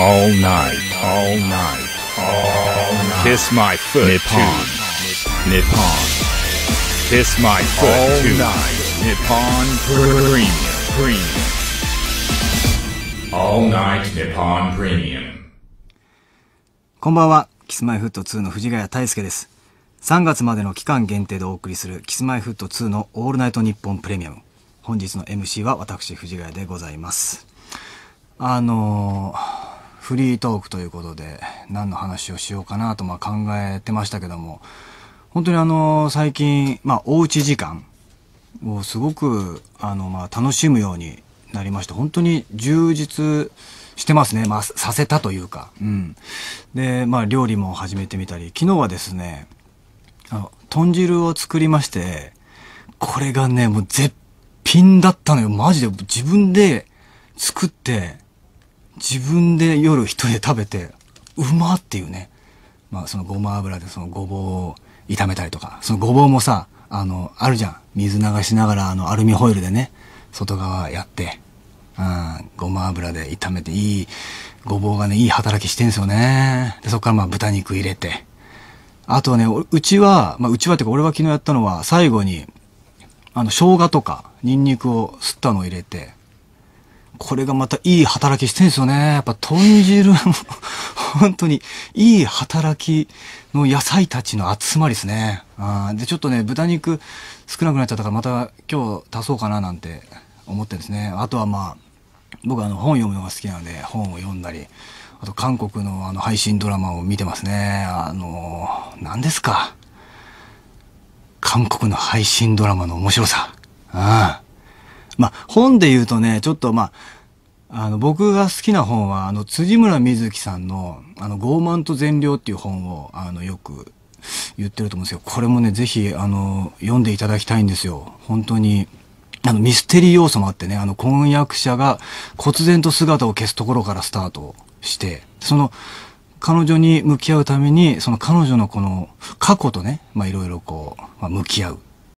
All night, all night, all night. Kiss my foot. Nippon. Nippon. Kiss my foot. All night. Nippon Premium. Premium. All night Nippon Premium. こんばんは。キスマイフット2の藤ヶ谷大輔です。3月までの期間限定でお送りするキスマイフット2のオールナイトニッポンプレミアム。本日の MC は私藤ヶ谷でございます。あのーフリートークということで何の話をしようかなとま考えてましたけども、本当にあの最近、まあおうち時間をすごくあのまあ楽しむようになりまして、本当に充実してますね。まあさせたというか。うん。で、まあ料理も始めてみたり、昨日はですね、あの、豚汁を作りまして、これがね、もう絶品だったのよ。マジで自分で作って、自分で夜一人で食べて、うまっていうね。まあそのごま油でそのごぼうを炒めたりとか、そのごぼうもさ、あの、あるじゃん。水流しながらあのアルミホイルでね、外側やって、うん、ごま油で炒めていい、ごぼうがね、いい働きしてんすよね。で、そこからまあ豚肉入れて。あとはね、うちは、まあうちはってか俺は昨日やったのは、最後に、あの、生姜とか、ニンニクを吸ったのを入れて、これがまたいい働きしてるんですよね。やっぱ豚汁も、本当にいい働きの野菜たちの集まりですね。あで、ちょっとね、豚肉少なくなっちゃったからまた今日足そうかななんて思ってるんですね。あとはまあ、僕はあの本読むのが好きなので本を読んだり、あと韓国のあの配信ドラマを見てますね。あの、何ですか？韓国の配信ドラマの面白さ。ああ。まあ、本で言うとね、ちょっとまあ、あの、僕が好きな本は、あの、辻村瑞希さんの、あの、傲慢と善良っていう本を、あの、よく言ってると思うんですけど、これもね、ぜひ、あの、読んでいただきたいんですよ。本当に、あの、ミステリー要素もあってね、あの、婚約者が忽然と姿を消すところからスタートして、その、彼女に向き合うために、その彼女のこの過去とね、まあいろいろこう、まあ、向き合う